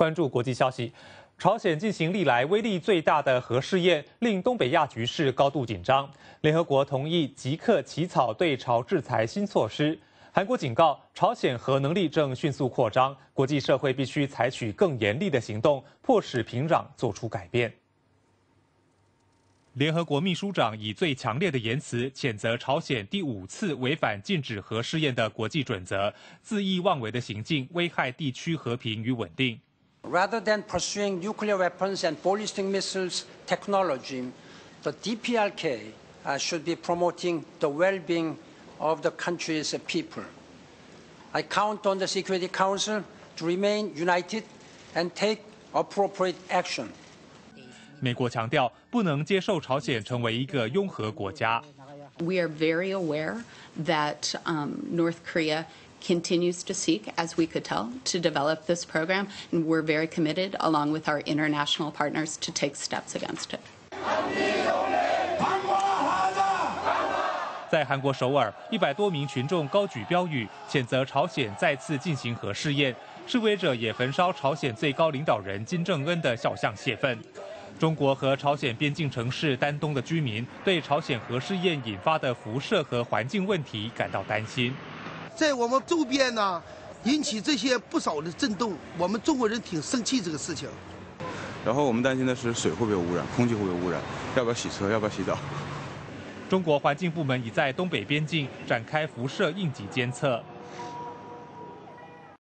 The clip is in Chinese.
关注国际消息，朝鲜进行历来威力最大的核试验，令东北亚局势高度紧张。联合国同意即刻起草对朝制裁新措施。韩国警告，朝鲜核能力正迅速扩张，国际社会必须采取更严厉的行动，迫使平壤做出改变。联合国秘书长以最强烈的言辞谴责朝鲜第五次违反禁止核试验的国际准则，恣意妄为的行径危害地区和平与稳定。Rather than pursuing nuclear weapons and ballistic missiles technology, the DPRK uh, should be promoting the well-being of the country's people. I count on the Security Council to remain united and take appropriate action. 美国强调不能接受朝鲜成为一个拥核国家。We are very aware that um, North Korea continues to seek, as we could tell, to develop this program, and we're very committed, along with our international partners, to take steps against it. 在韩国首尔，一百多名群众高举标语，谴责朝鲜再次进行核试验。示威者也焚烧朝鲜最高领导人金正恩的肖像泄愤。中国和朝鲜边境城市丹东的居民对朝鲜核试验引发的辐射和环境问题感到担心。在我们周边呢，引起这些不少的震动，我们中国人挺生气这个事情。然后我们担心的是水会不会污染，空气会不会污染，要不要洗车，要不要洗澡。中国环境部门已在东北边境展开辐射应急监测。